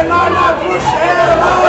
I'm not Bruxelas!